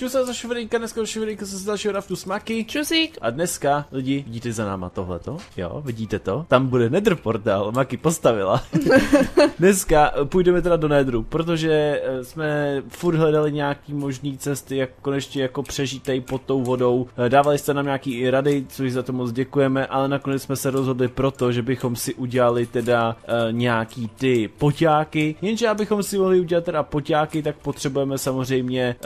Čus za Šuverínka, dneska Šuverínka se z dalšího raftu smaky. Čusík. A dneska, lidi, vidíte za náma tohleto? Jo, vidíte to? Tam bude Nether portál, Maki postavila. dneska půjdeme teda do Nedru, protože eh, jsme furt hledali nějaký možný cesty, jak konečně jako přežít tady pod tou vodou. Eh, Dávali jste nám nějaký i rady, což za to moc děkujeme, ale nakonec jsme se rozhodli proto, že bychom si udělali teda nějaký ty poťáky. Jenže abychom si mohli udělat teda poťáky, tak potřebujeme samozřejmě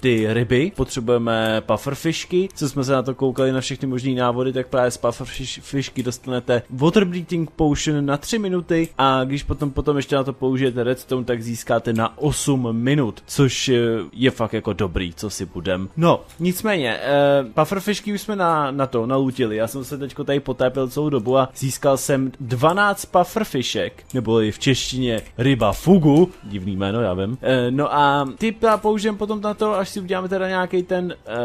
ty ryby, potřebujeme pufferfishky, co jsme se na to koukali na všechny možné návody, tak právě z pufferfishky dostanete water breathing potion na 3 minuty a když potom potom ještě na to použijete redstone, tak získáte na 8 minut, což uh, je fakt jako dobrý, co si budem. No, nicméně, uh, pufferfishky už jsme na, na to nalutili, já jsem se teďko tady potépil celou dobu a získal jsem 12 pufferfishek, nebo v češtině ryba fugu, divný jméno, já vím. E, no a ty použijem potom na to, až si uděláme teda nějaký ten, e,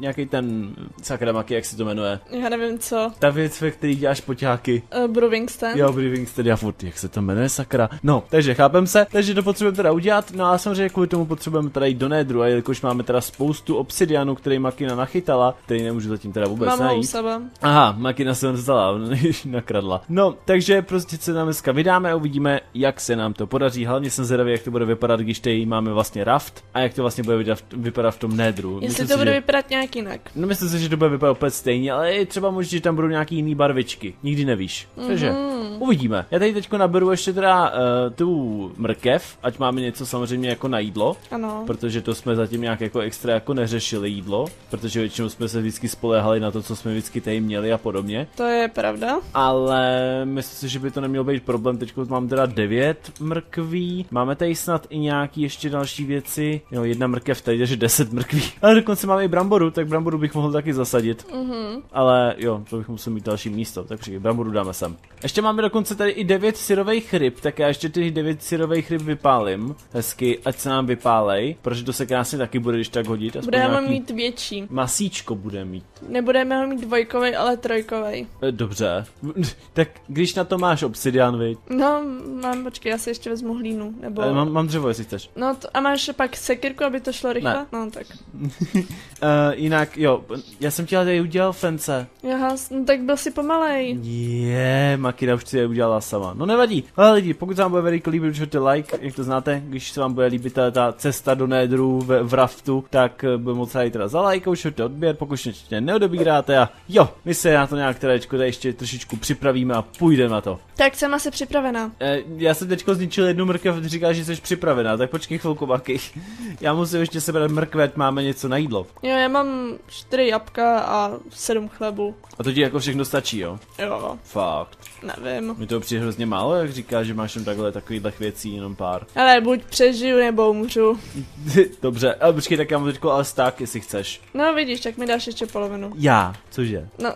nějaký ten, sakra maky, jak se to jmenuje? Já nevím co. Ta věc, ve který děláš poťáky. Uh, Brewingsten. Jo, Brewingsten, já furt, jak se to jmenuje, sakra. No, takže chápem se, takže to potřebujeme teda udělat, no a samozřejmě kvůli tomu potřebujeme teda jít do Nedru, a jelikož máme teda spoustu obsidianu, který Makina nachytala, který nemůžu zatím teda vůbec Mám najít. sebe. Aha, Makina se vzala, nakradla. No, takže prostě se nám dneska vydáme a uvidíme, jak se nám to podaří. Hlavně jsem zvědavý, jak to bude vypadat, když tady máme vlastně raft a jak to vlastně bude vypadat, vypadat v tom nedru. Jestli Myslím to si, bude že... vypadat nějak jinak. No myslím si, že to bude vypadat opět stejně, ale je třeba možná, že tam budou nějaký jiný barvičky. Nikdy nevíš. Takže Mhm. Uvidíme. Já tady teďko naberu ještě teda uh, tu mrkev, ať máme něco samozřejmě jako na jídlo. Ano. Protože to jsme zatím nějak jako extra jako neřešili jídlo, protože většinou jsme se vždycky spolehali na to, co jsme vždycky tady měli a podobně. To je pravda. Ale myslím si, že by to nemělo být problém. Teď mám teda 9 mrkví. Máme tady snad i nějaký ještě další věci. Jo, jedna mrkev tady, takže 10 mrkví. Ale dokonce máme i bramboru, tak bramboru bych mohl taky zasadit. Mhm. Ale jo, to bych musel mít další místo, tak přijde, bramboru dáme sem. Ještě máme dokonce tady i 9 syrových ryb, tak já ještě ty 9 syrových ryb vypálím. Hezky, ať se nám vypálej, protože to se krásně taky bude, když tak hodit. aspoň Budeme nějaký mít větší. Masíčko bude mít. Nebudeme ho mít dvojkovej, ale trojkovej. E, Dobře. tak když na to máš obsidian, viď? No, mám, počkej, já si ještě vezmu hlínu, nebo... E, mám, mám dřevo, jestli chceš. No to, a máš pak sekirku, aby to šlo rychle? Ne. No tak. Uh, jinak, jo, já jsem ti ale tady udělal fence. Jaha, no tak byl si pomalej. Je, Makina už si je udělala sama. No nevadí. Ale lidi, pokud se vám bude veliko líbit, určitě like, jak to znáte, když se vám bude líbit ta, ta cesta do Nedru v, v raftu, tak eh, bude moc rádi teda za like, už to odběr, pokud ještě neodebíráte a jo, my se na to nějak teda tady ještě trošičku připravíme a půjdeme na to. Tak jsem asi připravená. E, já jsem teďko zničil jednu mrkev, ty říkáš, že jsi připravená, tak počkej chvilku, Maky. Já musím ještě sebrat mrkve, ať máme něco na jídlo. Jo, já mám čtyři jabka a sedm chlebů. A to ti jako všechno stačí, jo? Jo, Fakt. nevím. Mi to přijde hrozně málo, jak říkáš, že máš jen takhle takových věcí, jenom pár. Ale buď přežiju, nebo umřu. Dobře, ale počkej, tak já mám teďko ale sták, jestli chceš. No vidíš, tak mi dáš ještě polovinu. Já, cože? No,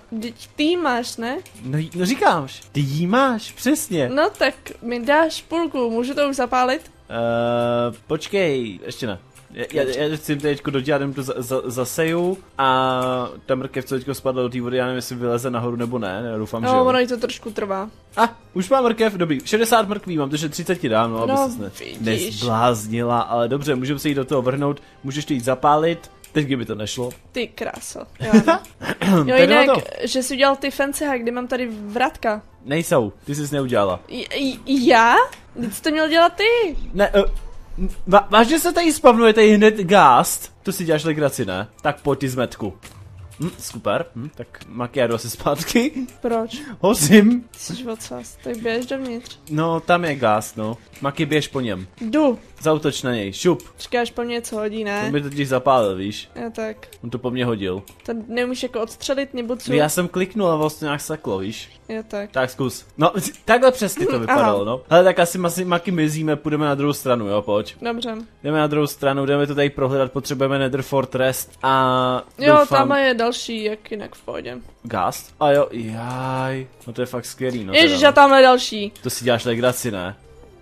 ty jí máš, ne? No, no říkáš, ty jí máš, přesně. No tak mi dáš půlku, můžu to už zapálit? Uh, počkej, ještě ne. Já, já, já chci teďko dodělat, jenom to za, za, zaseju a ta mrkev, co teďko spadla do té vody, já nevím, jestli vyleze nahoru nebo ne, já doufám, že No, jo. ono to trošku trvá. A, už mám mrkev, dobrý, 60 mrkví mám, takže 30 ti dám, no, aby No, ses ne, vidíš. nezbláznila, ale dobře, můžeme se jít do toho vrhnout, můžeš to jít zapálit, teď kdyby to nešlo. Ty kráso. Jo, no. jo jinak, že jsi udělal ty fence hack, kdy mám tady vratka. Nejsou, ty jsi neudělala. J- já? Teď jsi to měl dělat ty. Ne, uh, va- vážně se tady spavnuje tady hned gást? To si děláš legraci, ne? Tak pojď ty zmetku. Hm, super, hm, tak Maki, já jdu asi zpátky. Proč? Hozím. Jsi odsaz, tak běž dovnitř. No, tam je gást, no. Maki, běž po něm. Jdu. Zautoč na něj, šup. Čekáš po mně, co hodí, On ne? by to totiž zapálil, víš? Já tak. On to po mně hodil. To neumíš jako odstřelit nebo co? Já jsem kliknul a vlastně nějak saklo, víš? Já tak. Tak zkus. No, takhle přesně to vypadalo, Aha. no. Ale tak asi masi, Maki mizíme, půjdeme na druhou stranu, jo, pojď. Dobře. Jdeme na druhou stranu, jdeme to tady prohledat, potřebujeme Nether Fortress a Jo, doufám... tamhle je další, jak jinak v pohodě. Gast? A jo, jaj, no to je fakt skvělý, no Ježíš, a tamhle je další. To si děláš legraci, ne?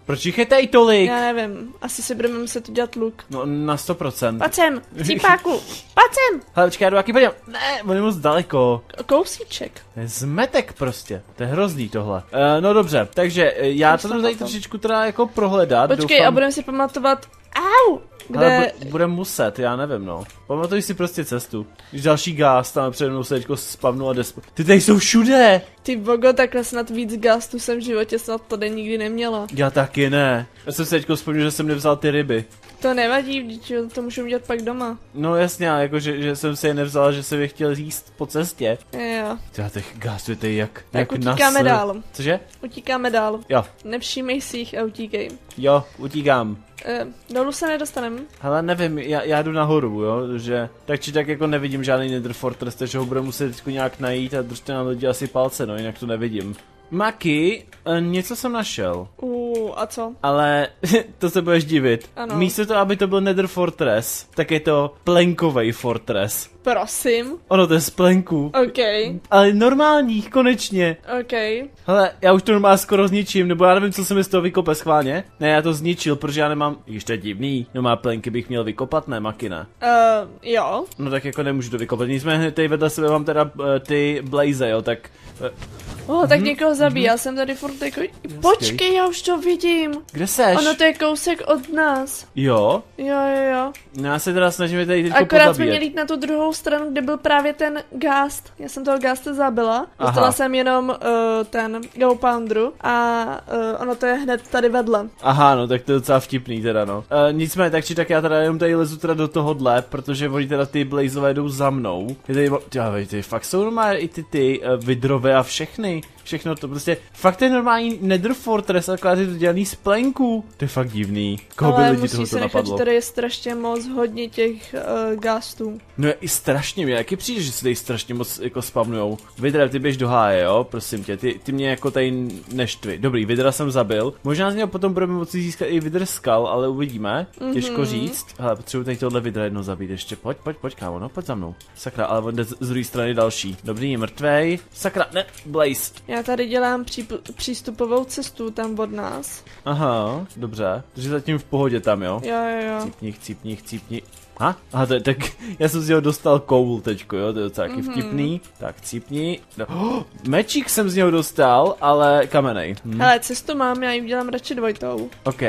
Proč jich je tady tolik? Já nevím, asi si budeme muset udělat luk. No na 100%. Pojď sem, chcípáku, pojď sem. Hele, počkej, já jdu jaký podívám. Ne, on je moc daleko. K- Kousíček. Zmetek prostě. To je hrozný tohle. Uh, no dobře, takže eh, já to tady trošičku teda jako prohledat. Počkej, doufám... a budeme si pamatovat, Au! Kde... Ale bu- bude muset, já nevím, no. Pamatuj si prostě cestu. Když další gáz tam přede mnou se teďko spavnul a despo. Ty tady jsou všude! Ty bogo, takhle snad víc gastu jsem v životě snad tady nikdy neměla. Já taky ne. Já jsem se teďko vzpomněl, že jsem nevzal ty ryby. To nevadí, to můžu udělat pak doma. No jasně, jako, že, že jsem si je nevzal, že jsem je chtěl jíst po cestě. Jo. Já těch gázů je jak, Tak jak utíkáme nasr. dál. Cože? Utíkáme dál. Jo, Nevšímej si jich a utíkej. jo, utíkám. E, dolů se nedostaneme. Hele, nevím, já, já jdu nahoru, jo, že tak či tak jako nevidím žádný Nether Fortress, takže ho budeme muset nějak najít a držte nám lidi asi palce, no, jinak to nevidím. Maki, eh, něco jsem našel, Uh, a co? ale to se budeš divit. Ano. Místo toho, aby to byl Nether Fortress, tak je to plenkovej Fortress. Prosím. Ono to je z plenků. OK, Ale normálních, konečně. OK. Hele, já už to normálně skoro zničím, nebo já nevím, co se mi z toho vykope schválně. Ne, já to zničil, protože já nemám, ještě divný, no má plenky bych měl vykopat, ne, makina. Uh, jo. No tak jako nemůžu to vykopat, nicméně hned tady vedle sebe mám teda uh, ty blaze, jo, tak... Uh, Oh, tak někoho zabíjí, já jsem tady furt jako... Počkej, já už to vidím. kde seš? Ono to je kousek od nás. Jo, Jo, jo, jo. no já se teda snažím tady teďko Akorát jsme měli jít na tu druhou stranu, kde byl právě ten gást. Já jsem toho gásta zabila. Dostala Aha. jsem jenom uh, ten Gowpoundru a uh, ono to je hned tady vedle. Aha, no tak to je docela vtipný teda no. Uh, nicméně, tak či tak já teda jenom tady lezu teda do tohohle, protože oni teda ty blazové jdou za mnou. Je tady, já fakt jsou normálně i ty ty uh, vidrové a všechny. Všechno to prostě, fakt je normální Nether Fortress, akorát je to dělaný z plenků. To je fakt divný. Koho by Ale lidi se nechat, napadlo? tady je strašně moc hodně těch uh, gástů. No je i strašně, mě taky přijde, že se tady strašně moc jako spavnujou. Vidra, ty běž do háje, jo, prosím tě, ty, ty mě jako tady neštvi. Dobrý, Vidra jsem zabil. Možná z něho potom budeme moci získat i Vidr skal, ale uvidíme. Těžko Mhm. říct. Hele, potřebuji tady tohle Vidra jedno zabít ještě. Pojď, pojď, pojď, kámo, no, pojď za mnou. Sakra, ale on jde z, z druhé strany další. Dobrý, je mrtvej. Sakra, ne, Blaze. Já tady dělám příp- přístupovou cestu tam od nás. Aha, dobře. Takže zatím v pohodě tam, jo. Jo, jo, jo. Cípni, cípni, cípni. Ha? Aha, to je, tak já jsem z něho dostal koul teďko, jo, to je docela taky Mhm. vtipný. Tak cípni. No. Oh, mečík jsem z něho dostal, ale kamenej. Hm. Hele, cestu mám, já ji udělám radši dvojitou. OK,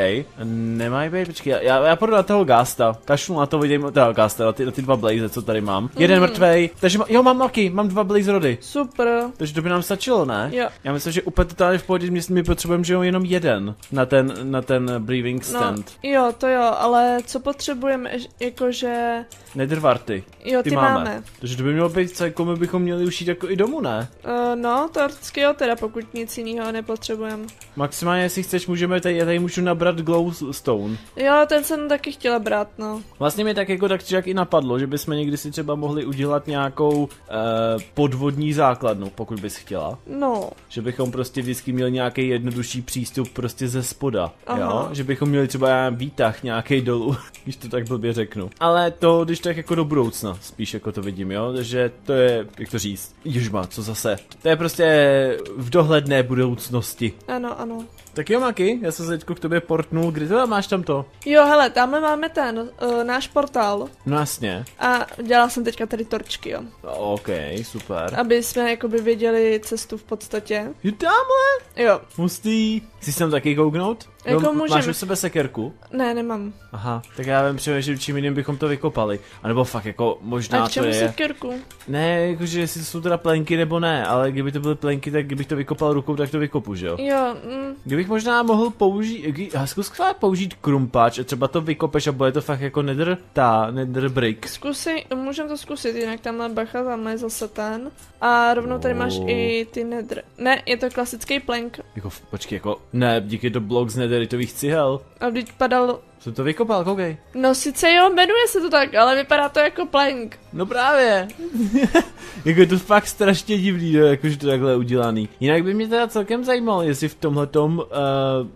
nemají být, počkej, já, já půjdu na toho Gasta, kašlu na to, vidím, toho Gasta, na ty, na ty dva blaze, co tady mám. Jeden Mhm. mrtvej, takže jo, mám taky, mám dva blaze rody. Super. Takže to by nám stačilo, ne? Jo. Já myslím, že úplně totálně v pohodě, my, my potřebujeme, že jo, jenom jeden na ten, na ten breathing stand. No, jo, to jo, ale co potřebujeme, jakože... Nedrvarty. Jo, Ty, ty, máme. máme. Takže to by mělo být, co jako my bychom měli už jít jako i domů, ne? Uh, no, teoreticky jo, teda pokud nic jiného nepotřebujeme. Maximálně, jestli chceš, můžeme tady, já tady můžu nabrat glowstone. Jo, ten jsem taky chtěla brát, no. Vlastně mi tak jako tak jak i napadlo, že bychom někdy si třeba mohli udělat nějakou eh, podvodní základnu, pokud bys chtěla. No, Že bychom prostě vždycky měli nějaký jednodušší přístup prostě ze spoda, Aha. jo? Že bychom měli třeba já výtah nějaký dolů, když to tak blbě řeknu. Ale to, když tak jako do budoucna, spíš jako to vidím, jo? Takže to je, jak to říct, Ježma, co zase? To je prostě v dohledné budoucnosti. ano, ano. Tak jo, Maki, já jsem se teďko k tobě portnul, kdy to máš tam to? Jo, hele, tamhle máme ten, uh, náš portál. No jasně. A dělala jsem teďka tady torčky, jo. OK, super. Aby jsme jakoby věděli cestu v podstatě. Jo, tamhle? Jo, Hustý. Chci tam taky kouknout? Jako Jo, můžeme. Máš u sebe sekerku? ne, nemám. Aha, tak já vím přemýšlím, čím jiným bychom to vykopali. A nebo fakt jako možná A k to čemu je... sekirku? Ne, jakože jestli to jsou teda plenky nebo ne, ale kdyby to byly plenky, tak kdybych to vykopal rukou, tak to vykopu, že jo? Jo, mm, Kdybych možná mohl použít, zkus použít krumpač a třeba to vykopeš a bude to fakt jako nether, ta, nether brick. zkusy, můžeme to zkusit, jinak tamhle bacha, tamhle je zase ten. A rovnou tady máš Oh. i ty nedr... Ne, je to klasický plank. Jako, počkej, jako, ne, díky to blok z netheritových cihel. A vždyť padal... Jsem to vykopal, koukej. No sice jo, jmenuje se to tak, ale vypadá to jako plank. No právě. jako je to fakt strašně divný, no, jakože to takhle udělaný. Jinak by mě teda celkem zajímalo, jestli v tomhletom uh,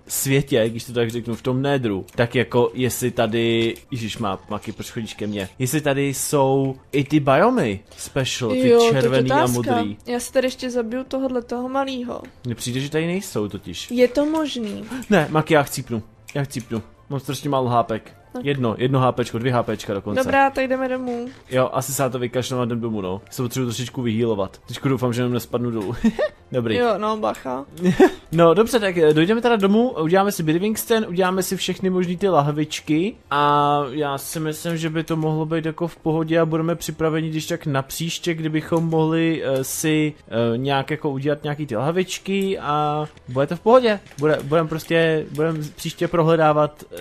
světě, když to tak řeknu, v tom nedru, tak jako jestli tady, Ježíš má maky, proč chodíš ke mně, jestli tady jsou i ty biomy special, ty jo, červený a modrý. Já si tady ještě zabiju tohohle toho malýho. Mně přijde, že tady nejsou totiž. Je to možný. Ne, maky, já chcípnu. Já chcípnu. Mám strašně málo hápek. Tak. Jedno, jedno HPčko, dvě HPčka dokonce. Dobrá, tak jdeme domů. Jo, asi se na to vykašlám a jdem domů, no. Se potřebuji trošičku vyhýlovat. Teďko doufám, že jenom nespadnu dolů. Dobrý. Jo, no, bacha. No dobře, tak eh, dojdeme teda domů, uděláme si Bidwingston, uděláme si všechny možný ty lahvičky a já si myslím, že by to mohlo být jako v pohodě a budeme připraveni když tak na příště, kdybychom mohli uh, si uh, nějak jako udělat nějaký ty lahvičky a bude to v pohodě. Bude, budeme prostě, budeme příště prohledávat uh,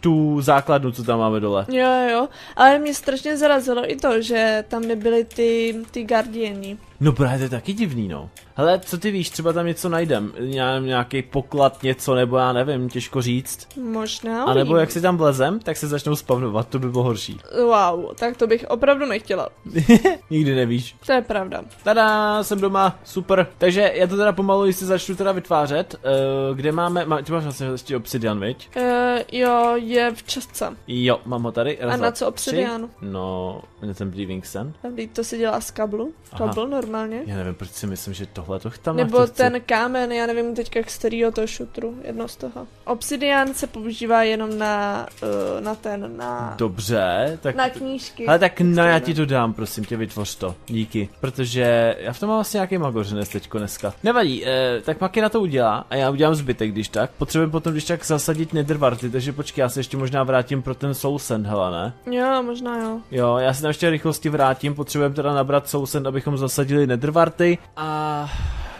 tu základnu, co tam máme dole. Jo, jo, ale mě strašně zarazilo i to, že tam nebyly ty, ty guardiani. No právě to je taky divný, no. Hele, co ty víš, třeba tam něco najdem, Ně- nějaký poklad, něco, nebo já nevím, těžko říct. Možná. A nebo jak si tam vlezem, tak se začnou spavnovat, to by bylo horší. Wow, tak to bych opravdu nechtěla. Nikdy nevíš. To je pravda. Tada, jsem doma, super. Takže já to teda pomalu jistě začnu teda vytvářet. Uh, kde máme, má, ty máš vlastně ještě obsidian, viď? Uh, jo, je v časce. Jo, mám ho tady. Raz, A na co tři. obsidian? No, ten Breathing Sun. To se dělá z kablu. Aha. Kabel normálně. Já nevím, proč si myslím, že tohle to tam Nebo to chci. ten kámen, já nevím teďka z kterého to šutru, jedno z toho. Obsidian se používá jenom na, uh, na ten, na, Dobře, tak... na knížky. Ale tak na já Chceme. ti to dám, prosím tě, vytvoř to. Díky. Protože já v tom mám asi nějaký magořenec teďko dneska. Nevadí, eh, tak Maki na to udělá a já udělám zbytek, když tak. Potřebujeme potom, když tak, zasadit nethervarty, takže počkej, já se ještě možná vrátím pro ten soul sand, hele, ne? Jo, možná jo. Jo, já se tam ještě rychlosti vrátím, potřebujeme teda nabrat soul sand, abychom zasadili nethervarty a...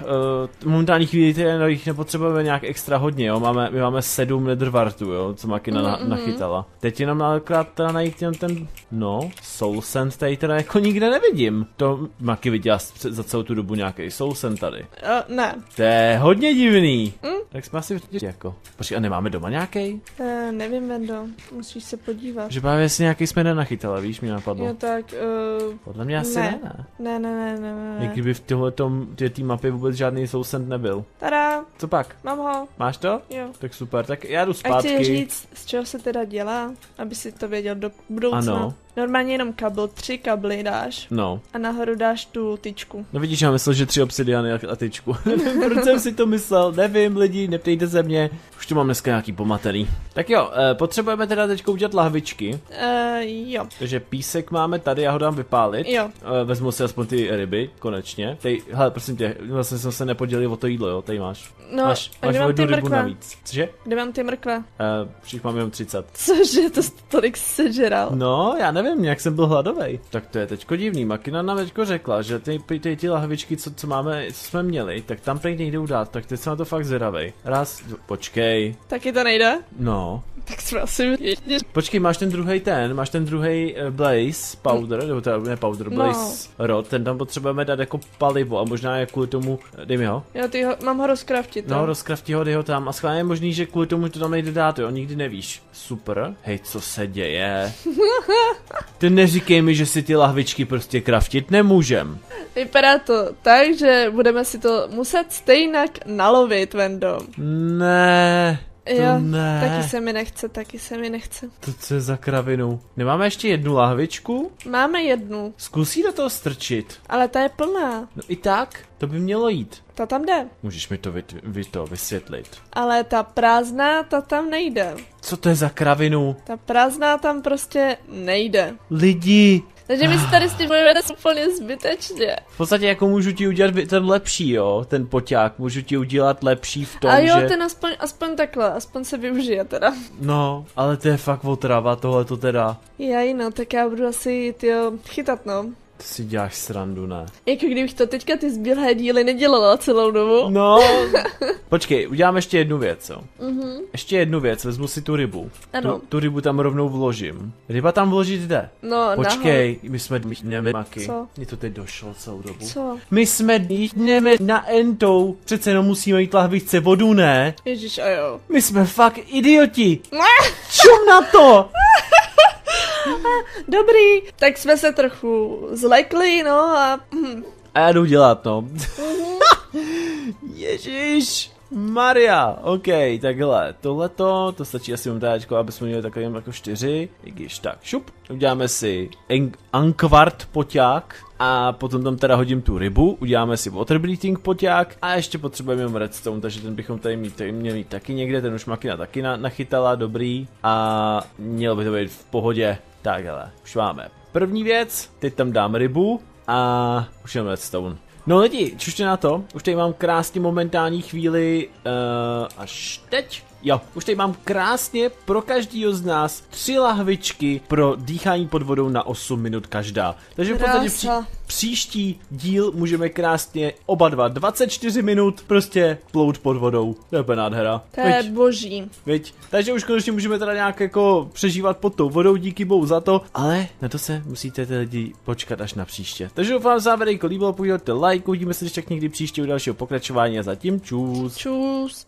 Uh, momentální chvíli jich nepotřebujeme nějak extra hodně, jo, máme, my máme sedm nethervartů, jo, co Makina na, Mhm, mhm. nachytala. Teď jenom akorát teda najít jenom ten, no, soul sand tady teda jako nikde nevidím. To Maki viděla za celou tu dobu nějaký soul sand tady. Uh, ne, To je hodně divný. Mm. Tak jsme asi jako, počkej, a nemáme doma nějaký? uh, nevím, Vendo, musíš se podívat. Že právě si nějaký jsme nenachytala, víš, mi napadlo. Jo, tak, uh, Podle mě asi ne. Ne. ne. ne, ne, ne, ne, kdyby v tohletom, té mapě vůbec žádný sousend nebyl. Tada, Co pak? mám ho, Máš to? jo. Tak super, tak já jdu A chci zpátky. říct, z čeho se teda dělá, aby si to věděl do budoucna. Ano. Normálně jenom kabel, tři kabely dáš No, a nahoru dáš tu tyčku. no vidíš, já myslel, že tři obsidiany a tyčku. Proč jsem si to myslel? Nevím, lidi, neptejte se mě. Už tu mám dneska nějaký pomatený. Tak jo, eh, potřebujeme teda teď udělat lahvičky. Uh, jo, Takže písek máme tady, já ho dám vypálit. jo. Eh, Vezmu si aspoň ty ryby, konečně. Tej, hele, prosím tě, vlastně jsem se nepodělil o to jídlo, jo, tady máš. No, máš, a máš kde mám ty mrkve? navíc. Cože? Kde mám ty mrkve? Uh, mám jenom 30. Cože, to tolik sežral. No, já nevím, jak jsem byl hladový. Tak to je teďko divný. Makina nám teďko řekla, že ty, ty, ty, ty lahvičky, co, co máme, co jsme měli, tak tam prej nejdou dát, tak teď jsem na to fakt zvědavej. Raz, dv- počkej, Taky to nejde? no. Tak jsme asi Počkej, máš ten druhý ten, máš ten druhý uh, Blaze Powder, nebo teda ne Powder, No. Blaze Rod, ten tam potřebujeme dát jako palivo a možná je kvůli tomu, eh, dej mi ho. Jo, ty ho, mám ho rozkraftit, No, jo? rozkraftí ho, dej ho tam a schválně je možný, že kvůli tomu to tam nejde dát, jo, nikdy nevíš. Super. Hej, co se děje? Ty neříkej mi, že si ty lahvičky prostě kraftit nemůžem. Vypadá to tak, že budeme si to muset stejnak nalovit, Vendo. Ne, to Jo, ne. taky se mi nechce, taky se mi nechce. To co je za kravinu? Nemáme ještě jednu lahvičku? Máme jednu, Zkusí do toho strčit. ale ta je plná. No i tak, to by mělo jít. Ta tam jde. Můžeš mi to, vy, vy to vysvětlit. Ale ta prázdná, ta tam nejde. Co to je za kravinu? Ta prázdná tam prostě nejde. Lidi, Takže my si tady s tím bojujeme úplně zbytečně. v podstatě jako můžu ti udělat ten lepší, jo, ten poťák, můžu ti udělat lepší v tom, A jo, že... ten aspoň, aspoň takhle, aspoň se využije teda. No, ale to je fakt otrava, tohle to teda. Jaj, no, tak já budu asi, tyjo, chytat, no. Ty si děláš srandu, ne? Jako kdybych to teďka ty zběhlé díly nedělala celou dobu. No. Počkej, udělám ještě jednu věc, jo. Mhm. Ještě jednu věc, vezmu si tu rybu. Ano. Tu, tu rybu tam rovnou vložím. Ryba tam vložit jde. No, Počkej, my jsme jdeme maky. Co? Mně to teď došlo celou dobu. Co? My jsme jdeme na entou. Přece jenom musíme jít lahvičce vodu, ne? Ježíš, a jo. My jsme fakt idioti. Čum na to! Dobrý, tak jsme se trochu zlekli, no a... hm, A já jdu dělat, no. Ježíš. Maria, OK, takhle, tohleto, to stačí asi montáčko, aby jsme měli takové jako čtyři, i když tak, šup, uděláme si ankvart poťák, a potom tam teda hodím tu rybu, uděláme si water breathing poťák a ještě potřebujeme jenom redstone, takže ten bychom tady mít, tady měli mít taky někde, ten už makina taky na, nachytala, dobrý a mělo by to být v pohodě. Takhle, už máme první věc, teď tam dám rybu a už jenom redstone. No lidi, čušte na to, už tady mám krásně momentální chvíli, uh, až teď, Jo, už tady mám krásně pro každýho z nás tři lahvičky pro dýchání pod vodou na 8 minut každá. Takže v podstatě při, příští díl můžeme krásně oba dva 24 minut prostě plout pod vodou. To je úplně nádhera. To je boží. Viď? Takže už konečně můžeme teda nějak jako přežívat pod tou vodou, díky bohu za to, ale na to se musíte ty lidi počkat až na příště. Takže doufám, závěrejko líbilo, podívejte like, uvidíme se ještě někdy příště u dalšího pokračování a zatím čus. Čus.